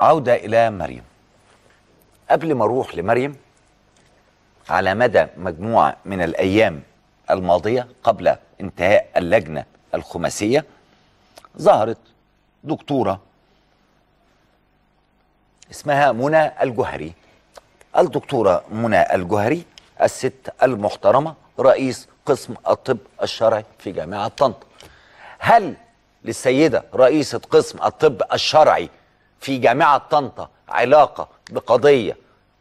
عودة إلى مريم. قبل ما أروح لمريم على مدى مجموعة من الأيام الماضية قبل انتهاء اللجنة الخماسية ظهرت دكتورة اسمها منى الجهري. الدكتورة منى الجهري الست المحترمة رئيس قسم الطب الشرعي في جامعة طنطا هل للسيدة رئيسة قسم الطب الشرعي في جامعة طنطا علاقة بقضية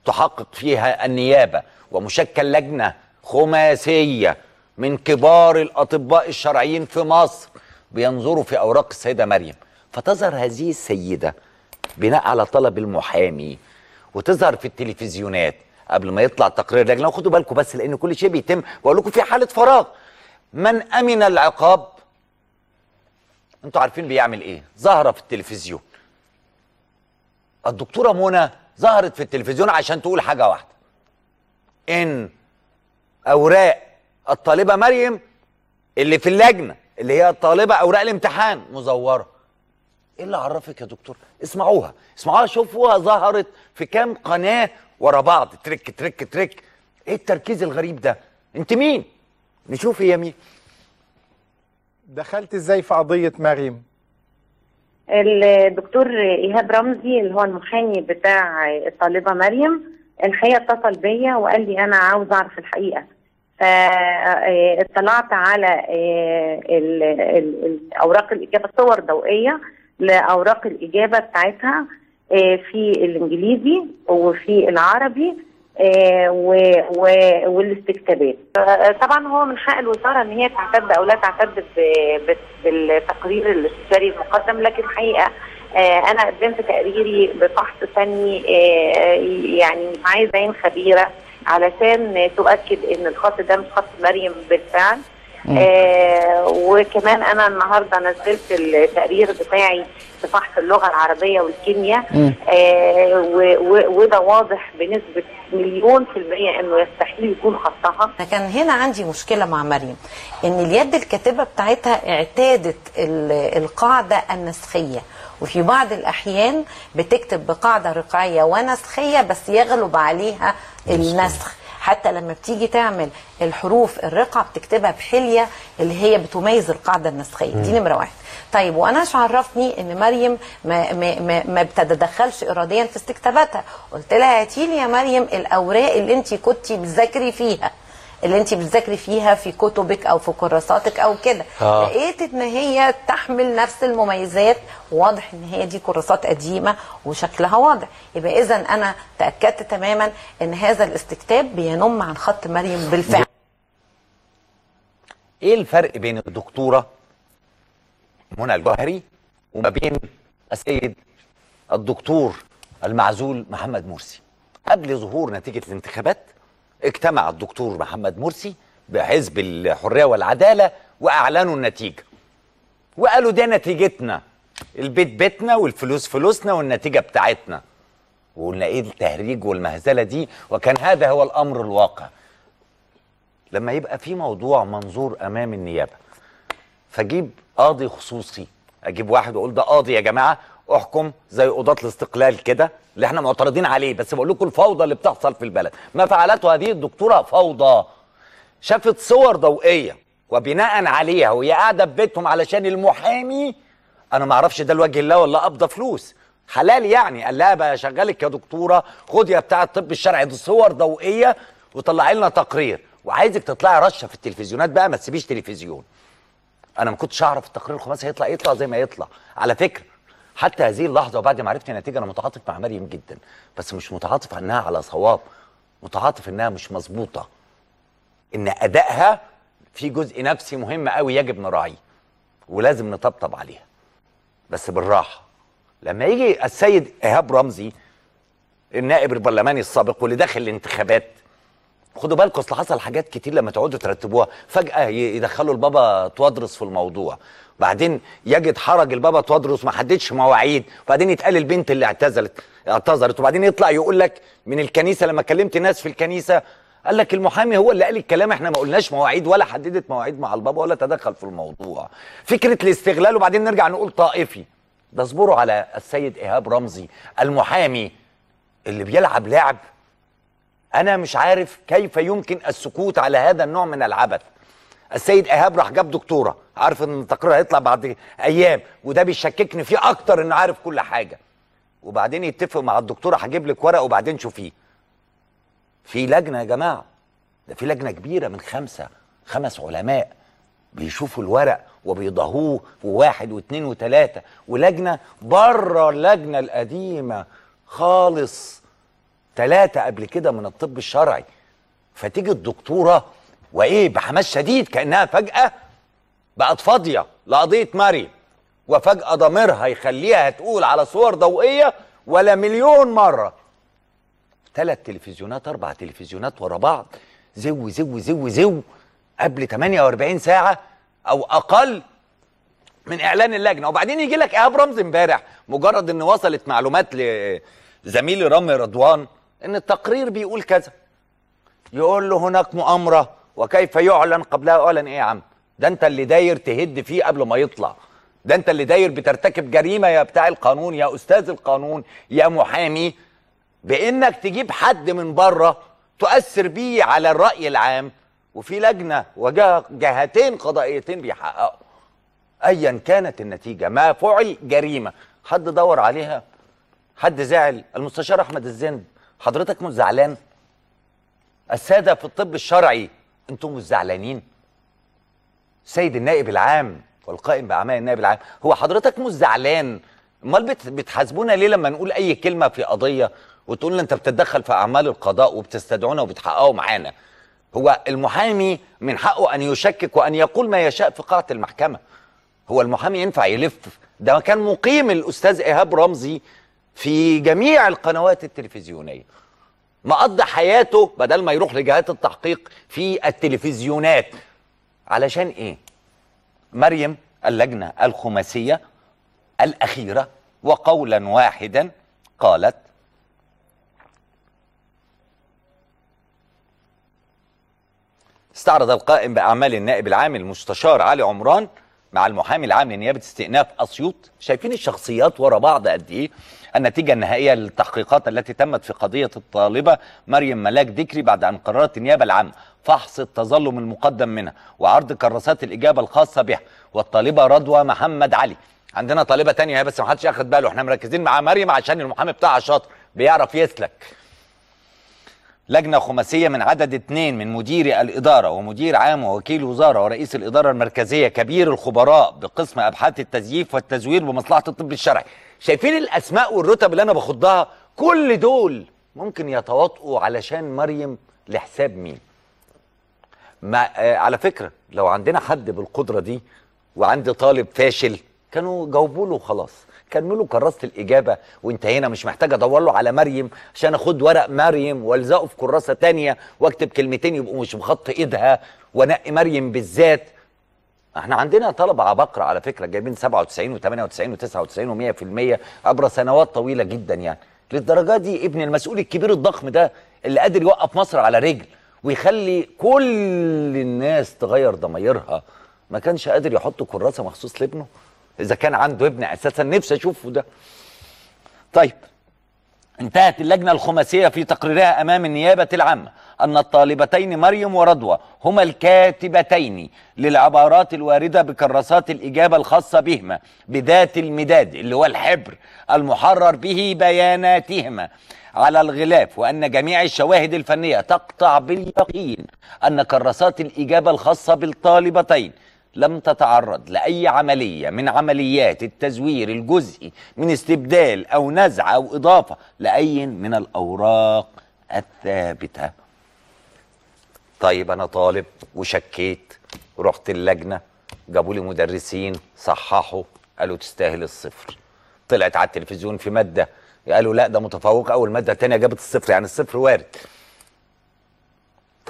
تحقق فيها النيابة ومشكل لجنة خماسية من كبار الأطباء الشرعيين في مصر بينظروا في أوراق السيدة مريم. فتظهر هذه السيدة بناء على طلب المحامي وتظهر في التلفزيونات قبل ما يطلع تقرير لجنة. وخدوا بالكم بس لأن كل شيء بيتم بقول لكم في حالة فراغ. من أمن العقاب؟ أنتوا عارفين بيعمل إيه. ظاهرة في التلفزيون. الدكتورة منى ظهرت في التلفزيون عشان تقول حاجة واحدة. إن أوراق الطالبة مريم اللي في اللجنة اللي هي الطالبة أوراق الامتحان مزورة. إيه اللي عرفك يا دكتور؟ اسمعوها. اسمعوها شوفوها ظهرت في كام قناة ورا بعض. ترك ترك ترك إيه التركيز الغريب ده؟ أنت مين؟ نشوف هي مين دخلت إزاي في قضية مريم؟ الدكتور إيهاب رمزي اللي هو المحامي بتاع الطالبة مريم الحقيقة اتصل بيا وقال لي أنا عاوز أعرف الحقيقة. فاطلعت على ال- أوراق الإجابة صور ضوئية لأوراق الإجابة بتاعتها في الإنجليزي وفي العربي. والاستكتابات. طبعا هو من حق الوزارة إن هي تعتد أو لا تعتد بالتقرير الاستشاري المقدم لكن الحقيقة آه، أنا قدمت تقريري بفحص فني آه، يعني عايزة عين خبيرة علشان تؤكد إن الخط ده مش خط مريم بالفعل. آه وكمان أنا النهارده نزلت التقرير بتاعي بفحص اللغة العربية والكيمياء. آه وده واضح بنسبة مليون في المية إنه يستحيل يكون خطها. كان هنا عندي مشكلة مع مريم إن اليد الكاتبة بتاعتها اعتادت ال- القاعدة النسخية وفي بعض الأحيان بتكتب بقاعدة رقعية ونسخية بس يغلب عليها النسخ. حتى لما بتيجي تعمل الحروف الرقعه بتكتبها بحلية اللي هي بتميز القاعدة النسخية. دي نمرة واحد. طيب وأنا عرفني إن مريم ما, ما, ما, ما بتتدخلش اراديا في استكتاباتها. قلت لها هاتي لي يا مريم الأوراق اللي انت كنتي بتذاكري فيها اللي انت بتذاكري فيها في كتبك أو في كراساتك أو كده. آه. لقيت إن هي تحمل نفس المميزات واضح إن هي دي كراسات قديمة وشكلها واضح. يبقى إذا أنا تأكدت تماما إن هذا الاستكتاب بينم عن خط مريم بالفعل. إيه الفرق بين الدكتورة منى الجوهري وما بين السيد الدكتور المعزول محمد مرسي؟ قبل ظهور نتيجة الانتخابات اجتمع الدكتور محمد مرسي بحزب الحرية والعدالة وأعلنوا النتيجة. وقالوا ده نتيجتنا. البيت بيتنا والفلوس فلوسنا والنتيجة بتاعتنا. وقلنا إيه التهريج والمهزلة دي؟ وكان هذا هو الأمر الواقع. لما يبقى في موضوع منظور أمام النيابة فأجيب قاضي خصوصي. أجيب واحد وأقول ده قاضي يا جماعة احكم زي قضاة الاستقلال كده اللي إحنا معترضين عليه. بس بقول لكم الفوضى اللي بتحصل في البلد. ما فعلته هذه الدكتورة فوضى. شافت صور ضوئية وبناء عليها وهي قاعدة في بيتهم علشان المحامي. أنا ما أعرفش ده لوجه الله ولا قبضة فلوس. حلال يعني. قال لها بقى شغالك يا دكتورة خدي يا بتاع الطب الشرعي. دي صور ضوئية وطلعي لنا تقرير. وعايزك تطلعي رشة في التلفزيونات بقى ما تسيبيش تلفزيون. أنا ما كنتش أعرف التقرير الخماسي هيطلع يطلع زي ما يطلع. على فكرة حتى هذه اللحظة وبعد ما عرفت النتيجة أنا متعاطف مع مريم جدا بس مش متعاطف إنها على صواب متعاطف إنها مش مظبوطة إن أدائها في جزء نفسي مهم قوي يجب نراعيه ولازم نطبطب عليها بس بالراحة. لما يجي السيد إيهاب رمزي النائب البرلماني السابق واللي داخل الانتخابات خدوا بالكم اصل حصل حاجات كتير لما تقعدوا ترتبوها. فجأة يدخلوا البابا توادرس في الموضوع. بعدين يجد حرج البابا توادرس ما حددش مواعيد. وبعدين يتقال البنت اللي اعتزلت اعتذرت. وبعدين يطلع يقول لك من الكنيسة لما كلمت ناس في الكنيسة قال لك المحامي هو اللي قال الكلام إحنا ما قلناش مواعيد ولا حددت مواعيد مع البابا ولا تدخل في الموضوع. فكرة الاستغلال وبعدين نرجع نقول طائفي. ده اصبروا على السيد إيهاب رمزي المحامي اللي بيلعب لعب أنا مش عارف كيف يمكن السكوت على هذا النوع من العبث. السيد إيهاب راح جاب دكتورة عارف إن التقرير هيطلع بعد أيام وده بيشككني فيه أكتر إنه عارف كل حاجة. وبعدين يتفق مع الدكتورة هجيب لك ورق وبعدين شوفيه. في لجنة يا جماعة ده في لجنة كبيرة من خمسة خمس علماء بيشوفوا الورق وبيضاهوه وواحد واثنين وثلاثة ولجنة بره اللجنة القديمة خالص. ثلاثة قبل كده من الطب الشرعي. فتيجي الدكتورة وإيه بحماس شديد كأنها فجأة بقت فاضية لقضية مريم وفجأة ضميرها يخليها تقول على صور ضوئية ولا مليون مرة. ثلاث تلفزيونات أربع تلفزيونات ورا بعض زو زو زو زو قبل 48 ساعة أو أقل من إعلان اللجنة. وبعدين يجي لك إيهاب رمزي امبارح مجرد إن وصلت معلومات لزميلي رامي رضوان إن التقرير بيقول كذا. يقول له هناك مؤامرة وكيف يعلن؟ قبلها اعلن إيه يا عم؟ ده أنت اللي داير تهد فيه قبل ما يطلع. ده أنت اللي داير بترتكب جريمة يا بتاع القانون يا أستاذ القانون يا محامي. بإنك تجيب حد من بره تؤثر بيه على الرأي العام وفي لجنة وجهتين قضائيتين بيحققوا. ايا كانت النتيجة ما فعل جريمة. حد دور عليها؟ حد زعل؟ المستشار أحمد الزند. حضرتك مش زعلان؟ السادة في الطب الشرعي أنتم مش زعلانين؟ سيد النائب العام والقائم بأعمال النائب العام هو حضرتك مش زعلان؟ امال بت- بتحاسبونا ليه لما نقول أي كلمة في قضية وتقول أنت بتتدخل في أعمال القضاء وبتستدعونا وبتحققوا معانا؟ هو المحامي من حقه أن يشكك وأن يقول ما يشاء في قاعة المحكمة. هو المحامي ينفع يلف. ده كان مقيم الأستاذ إيهاب رمزي في جميع القنوات التلفزيونية مقضي حياته بدل ما يروح لجهات التحقيق في التلفزيونات. علشان إيه؟ مريم اللجنة الخماسية الأخيرة وقولا واحدا قالت استعرض القائم بأعمال النائب العام المستشار علي عمران مع المحامي العام لنيابة استئناف أسيوط شايفين الشخصيات ورا بعض قد إيه؟ النتيجة النهائية للتحقيقات التي تمت في قضية الطالبة مريم ملاك دكري بعد أن قررت النيابة العامه فحص التظلم المقدم منها وعرض كراسات الإجابة الخاصة بها والطالبة رضوى محمد علي. عندنا طالبة تانية بس ما حدش ياخد باله. إحنا مركزين مع مريم عشان المحامي بتاعها شاطر بيعرف يسلك. لجنة خماسية من عدد اثنين من مدير الإدارة ومدير عام ووكيل وزارة ورئيس الإدارة المركزية كبير الخبراء بقسم أبحاث التزييف والتزوير بمصلحة الطب الشرعي. شايفين الأسماء والرتب اللي أنا باخدها؟ كل دول ممكن يتواطئوا علشان مريم لحساب مين؟ ما آه على فكرة لو عندنا حد بالقدرة دي وعندي طالب فاشل كانوا جاوبوا له خلاص كملوا كراسة الإجابة وانتهينا مش محتاج أدور له على مريم عشان أخد ورق مريم وألزقه في كراسة تانية وأكتب كلمتين يبقوا مش بخط إيدها وأنقي مريم بالذات. إحنا عندنا طلبة عباقرة على فكرة جايبين 97 و98 و99 و100% عبر سنوات طويلة جدا يعني. للدرجة دي ابن المسؤول الكبير الضخم ده اللي قادر يوقف مصر على رجل ويخلي كل الناس تغير ضمايرها. ما كانش قادر يحط كراسة مخصوص لابنه؟ إذا كان عنده ابن أساسا نفسي أشوفه ده. طيب انتهت اللجنة الخماسية في تقريرها أمام النيابة العامة أن الطالبتين مريم ورضوى هما الكاتبتين للعبارات الواردة بكراسات الإجابة الخاصة بهما بذات المداد اللي هو الحبر المحرر به بياناتهما على الغلاف وأن جميع الشواهد الفنية تقطع باليقين أن كراسات الإجابة الخاصة بالطالبتين لم تتعرض لأي عملية من عمليات التزوير الجزئي من استبدال أو نزع أو إضافة لأي من الأوراق الثابتة. طيب أنا طالب وشكيت رحت اللجنة جابوا لي مدرسين صححوا قالوا تستاهل الصفر. طلعت على التلفزيون في مادة قالوا لا ده متفوق أول مادة تانية جابت الصفر يعني الصفر وارد.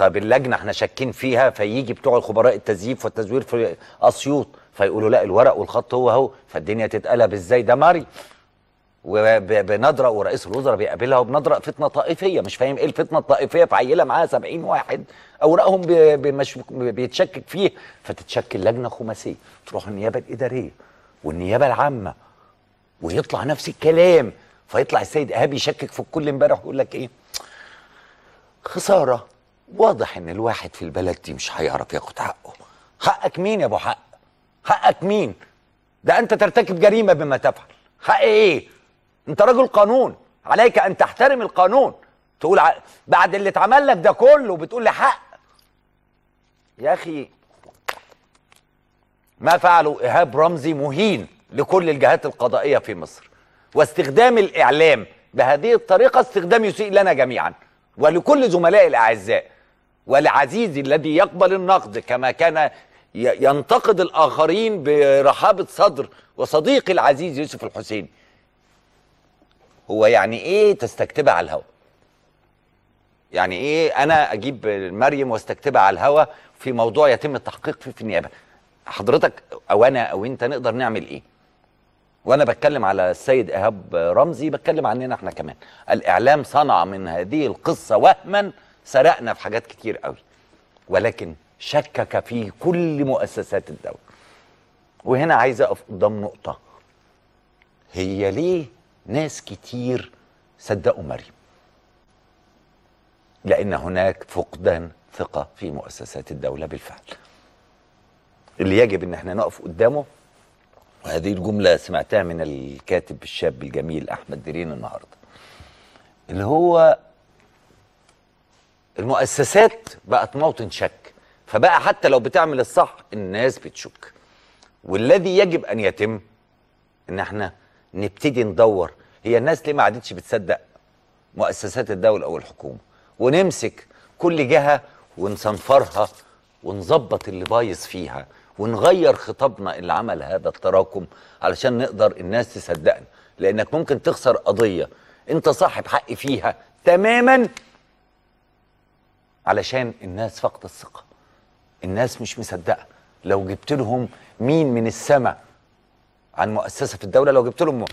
طب اللجنة إحنا شاكين فيها فيجي بتوع الخبراء التزييف والتزوير في أسيوط فيقولوا لا الورق والخط هو اهو فالدنيا تتقلب إزاي؟ ده مري. وبنضرة ورئيس الوزراء بيقابلها وبنضرة فتنة طائفية مش فاهم إيه الفتنة الطائفية فعيله معاها 70 واحد أوراقهم. بيتشكك فيه. فتتشكل لجنه خماسية تروح النيابة الإدارية والنيابة العامة ويطلع نفس الكلام. فيطلع السيد إيهاب يشكك في الكل امبارح ويقول لك إيه؟ خسارة. واضح إن الواحد في البلد دي مش هيعرف ياخد حقه. حقك مين يا أبو حق؟ حقك مين؟ ده أنت ترتكب جريمة بما تفعل. حق إيه؟ أنت راجل قانون. عليك أن تحترم القانون. تقول ع... بعد اللي اتعمل لك ده كله بتقول لي حق. يا أخي ما فعله إيهاب رمزي مهين لكل الجهات القضائية في مصر. واستخدام الإعلام بهذه الطريقة استخدام يسيء لنا جميعا. ولكل زملائي الأعزاء. ولعزيزي الذي يقبل النقد كما كان ينتقد الآخرين برحابه صدر وصديقي العزيز يوسف الحسيني هو يعني إيه تستكتبها على الهواء يعني إيه أنا أجيب مريم واستكتبها على الهواء في موضوع يتم التحقيق فيه في النيابة؟ حضرتك أو أنا أو أنت نقدر نعمل إيه؟ وأنا بتكلم على السيد إيهاب رمزي بتكلم عننا إحنا كمان. الإعلام صنع من هذه القصة وهما سرقنا في حاجات كتير قوي ولكن شكك في كل مؤسسات الدولة. وهنا عايز أقف قدام نقطة. هي ليه ناس كتير صدقوا مريم؟ لأن هناك فقدان ثقة في مؤسسات الدولة بالفعل. اللي يجب إن إحنا نقف قدامه وهذه الجملة سمعتها من الكاتب الشاب الجميل أحمد درين النهاردة اللي هو المؤسسات بقت موطن شك. فبقى حتى لو بتعمل الصح الناس بتشك. والذي يجب أن يتم إن إحنا نبتدي ندور. هي الناس ليه ما عادتش بتصدق مؤسسات الدولة أو الحكومة؟ ونمسك كل جهة ونصنفرها ونظبط اللي بايظ فيها ونغير خطابنا اللي عمل هذا التراكم علشان نقدر الناس تصدقنا. لأنك ممكن تخسر قضية أنت صاحب حق فيها تماما علشان الناس فقد الثقة. الناس مش مصدقة. لو جبت لهم مين من السماء عن مؤسسة في الدولة لو جبت لهم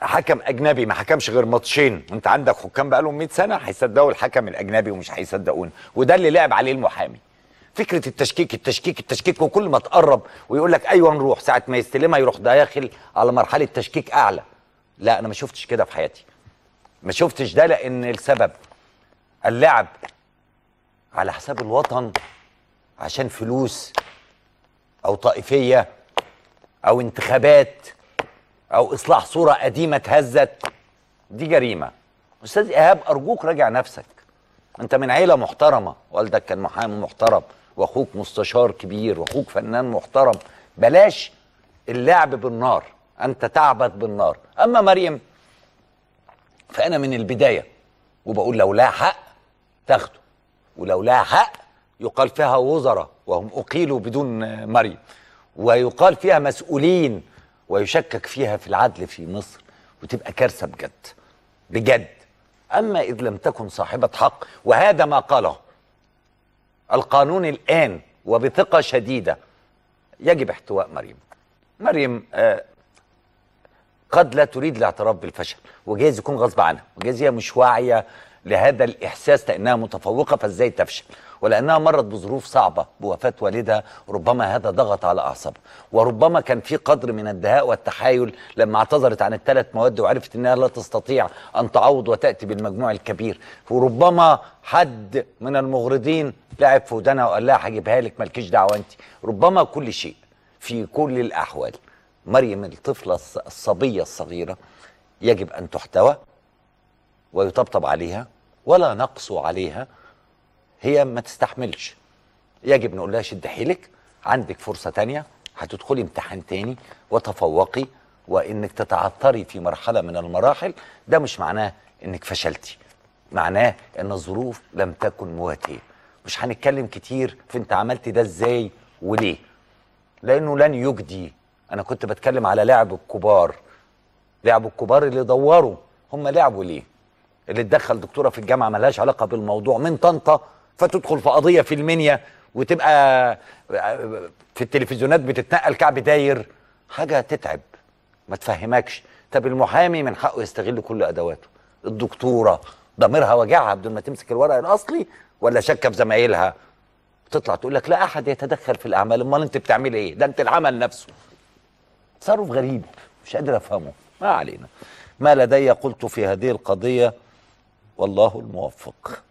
حكم أجنبي ما حكمش غير ماتشين. وأنت عندك حكام بقالهم 100 سنة هيصدقوا الحكم الأجنبي ومش هيصدقونا. وده اللي لعب عليه المحامي. فكرة التشكيك التشكيك التشكيك. وكل ما تقرب ويقول لك أيوه نروح. ساعة ما يستلمها يروح داخل على مرحلة تشكيك أعلى. لا أنا ما شفتش كده في حياتي. ما شفتش ده لأن السبب. اللعب على حساب الوطن عشان فلوس أو طائفية أو انتخابات أو إصلاح صورة قديمة اتهزت. دي جريمة. أستاذ إيهاب أرجوك راجع نفسك. أنت من عيلة محترمة. والدك كان محامي محترم. وأخوك مستشار كبير. وأخوك فنان محترم. بلاش اللعب بالنار. أنت تعبد بالنار. أما مريم فأنا من البداية. وبقول لو لها حق تاخده. ولو لها حق يقال فيها وزراء وهم أقيلوا بدون مريم ويقال فيها مسؤولين ويشكك فيها في العدل في مصر. وتبقى كارثة بجد بجد. أما إذ لم تكن صاحبة حق وهذا ما قاله القانون الآن وبثقة شديدة يجب احتواء مريم. مريم آه قد لا تريد الاعتراف بالفشل وجايز يكون غصب عنها وجايز هي مش واعية لهذا الإحساس لأنها متفوقة فإزاي تفشل؟ ولأنها مرت بظروف صعبة بوفاة والدها ربما هذا ضغط على أعصابها. وربما كان في قدر من الدهاء والتحايل لما اعتذرت عن الثلاث مواد وعرفت إنها لا تستطيع أن تعوض وتأتي بالمجموع الكبير. وربما حد من المغرضين لعب في ودانها وقال لها هجيبها لك مالكيش دعوة انت ربما كل شيء في كل الأحوال. مريم الطفلة الص- الصبية الصغيرة يجب أن تحتوى. ويطبطب عليها ولا نقص عليها هي ما تستحملش. يجب نقول لها شد حيلك عندك فرصة تانية هتدخلي امتحان تاني وتفوقي وإنك تتعثري في مرحلة من المراحل ده مش معناه إنك فشلتي. معناه إن الظروف لم تكن مواتية. مش هنتكلم كتير في أنت عملت ده إزاي وليه. لأنه لن يجدي. أنا كنت بتكلم على لعب الكبار. لعب الكبار اللي دوروا هم لعبوا ليه؟ اللي تدخل دكتورة في الجامعة ملهاش علاقة بالموضوع من طنطا فتدخل في قضية في المنيا وتبقى في التلفزيونات بتتنقل كعب داير. حاجة تتعب ما تفهمكش. طب المحامي من حقه يستغل كل أدواته. الدكتورة ضميرها وجعها بدون ما تمسك الورق الأصلي ولا شاكه في زمايلها. تطلع تقول لك لا أحد يتدخل في الأعمال. أمال أنت بتعملي إيه؟ ده أنت العمل نفسه. تصرف غريب مش قادر أفهمه. ما علينا. ما لدي قلت في هذه القضية والله الموفق.